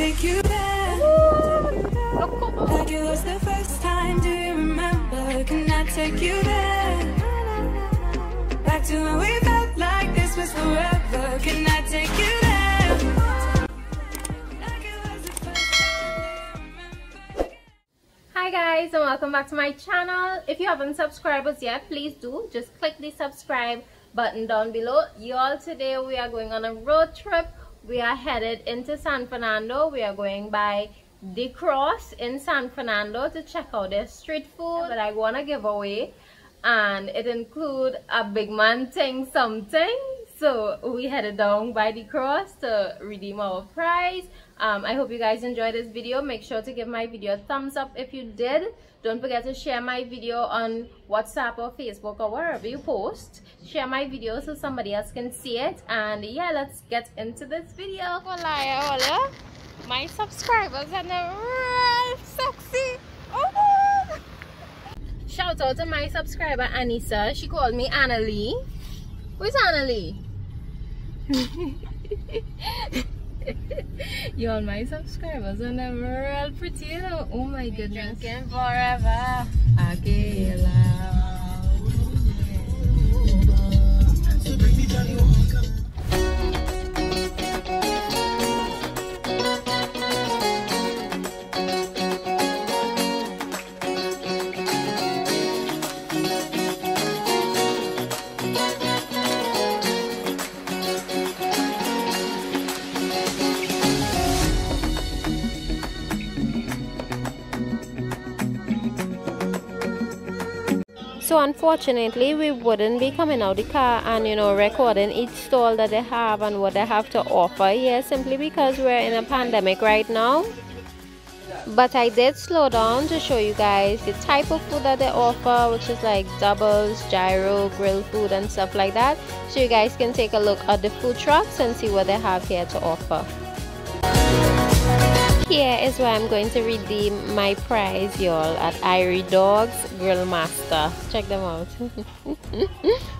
take you there? Like it was the first time, do you remember? Can I take you there? Back to when we felt like this was forever. Can I take you remember? Hi guys and welcome back to my channel. If you haven't subscribed us yet, please do. Just click the subscribe button down below. Y'all, today we are going on a road trip. We are headed into San Fernando. We are going by the Cross in San Fernando to check out their street food that I want to give away. And it include a Big Man Ting something. So we headed down by the cross to redeem our prize. Um, I hope you guys enjoyed this video. Make sure to give my video a thumbs up if you did. Don't forget to share my video on WhatsApp or Facebook or wherever you post. Share my video so somebody else can see it. And yeah, let's get into this video. My subscribers are real sexy. Oh Shout out to my subscriber Anissa. She called me Annalie. Who's Annalie? Y'all, my subscribers are never real pretty, you know. Oh my goodness. Drinking forever. Akela. Unfortunately, we wouldn't be coming out the car and you know recording each stall that they have and what they have to offer here simply because we're in a pandemic right now. But I did slow down to show you guys the type of food that they offer, which is like doubles, gyro, grilled food, and stuff like that. So you guys can take a look at the food trucks and see what they have here to offer. Here is where I'm going to redeem my prize, y'all, at Irie Dogs Grill Master. Check them out.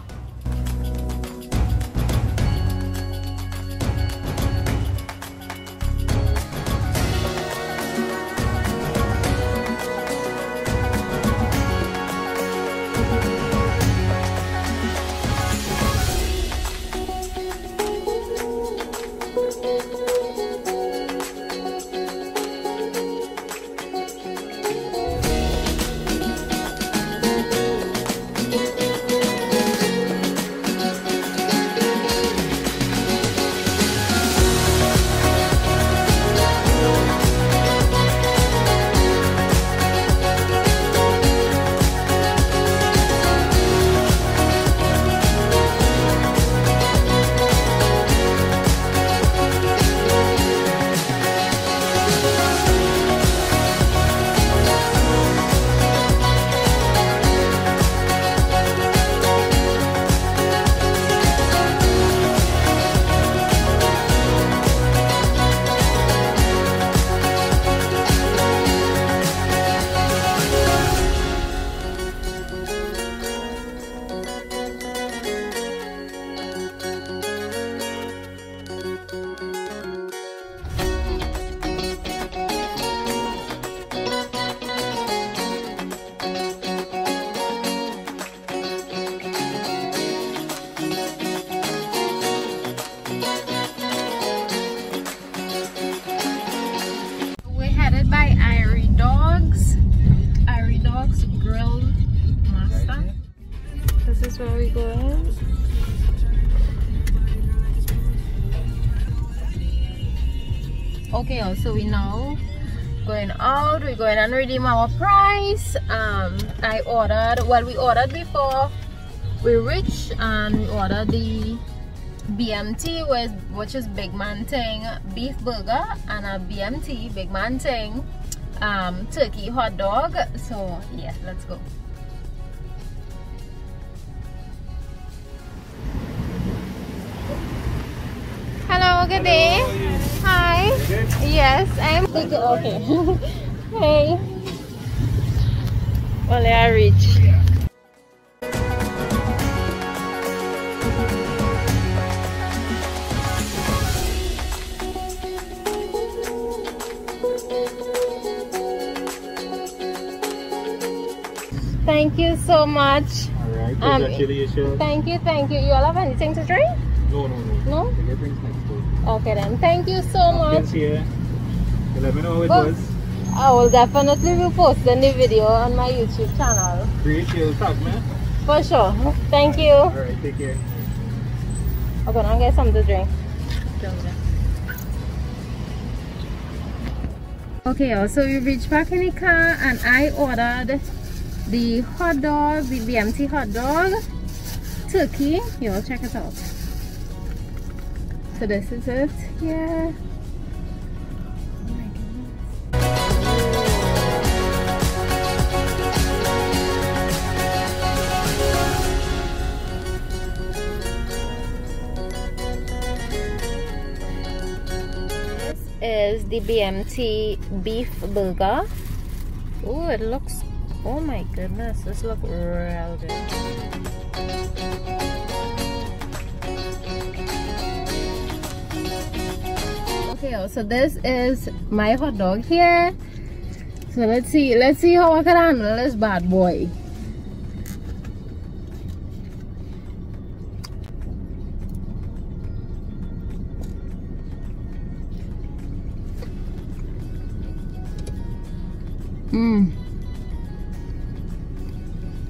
Okay, so we now going out. We're going and redeem our price. Um, I ordered. Well, we ordered before we reached, and we ordered the BMT with which is Big Man Ting beef burger and a BMT Big Man Ting um, turkey hot dog. So yeah, let's go. Hello, good day. Hi. Yes, I'm. Okay. hey. Well, I reached. Thank you so much. All right. Um, thank you. Thank you. You all have anything to drink? No, no, no. No? Next door. Okay then. Thank you so much. Yes, here. Let me know how it was. I will definitely be posting the new video on my YouTube channel. Great, you'll tag me. For sure. Thank you. Alright, take care. Okay, I'm gonna get something to drink. Okay, so we reached back in the car and I ordered the hot dog, the BMT hot dog, turkey. You'll check it out. So this is it. This is the BMT beef burger. Oh, it looks. Oh my goodness, this looks real good. So this is my hot dog here. So let's see, let's see how I can handle this bad boy. Mmm.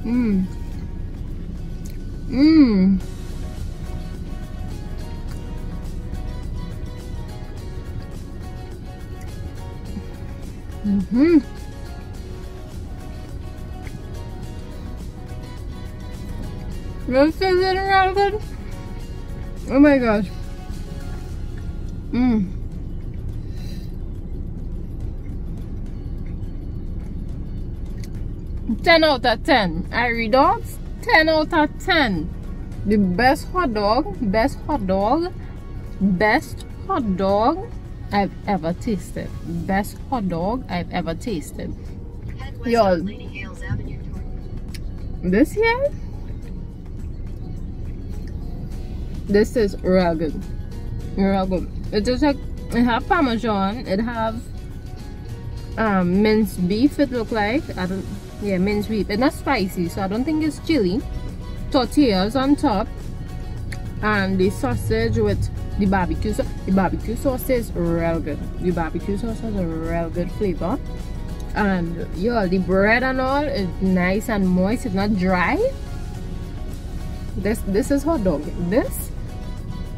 Mmm. This is good. Oh my gosh. Mmm. Ten out of ten. Irie dogs. Ten out of ten. The best hot dog. Best hot dog. Best hot dog I've ever tasted. Best hot dog I've ever tasted. Y'all, this here, this is real good. Real good. It is like it have parmesan. It have um minced beef. It look like I don't. Yeah, minced beef. It's not spicy, so I don't think it's chili. Tortillas on top, and the sausage with the barbecue sauce. The barbecue sauce is real good. The barbecue sauce has a real good flavor. And yeah, the bread and all is nice and moist. It's not dry. This this is hot dog. This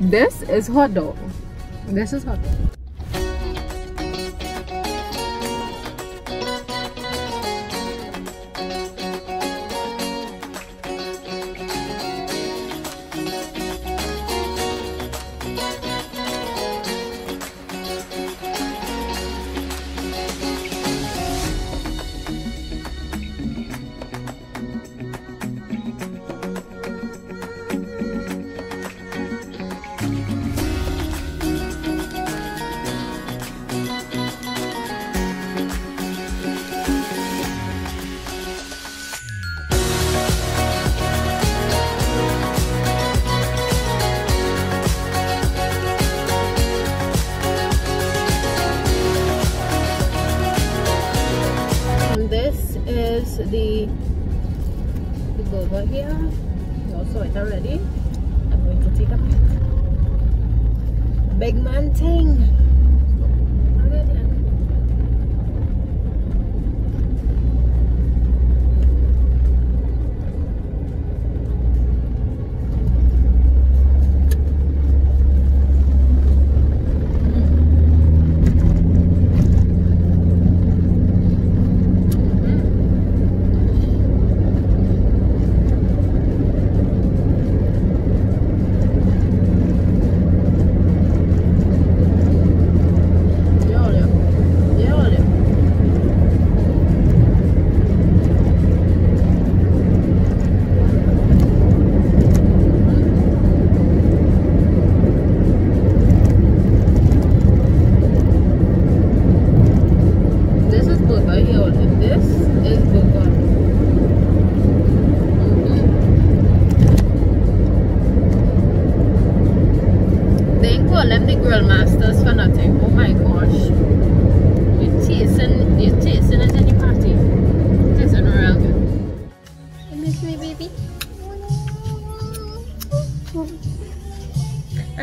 this is hot dog. This is hot dog. The the burger here. You all saw it already. I'm going to take a. Big Man Ting.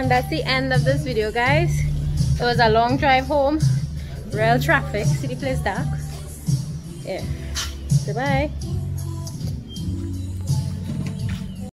That's the end of this video guys. It was a long drive home. Real traffic. City place dark. Yeah. Goodbye